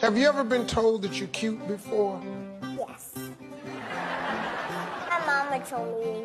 Have you ever been told that you're cute before? Yes. My mama told me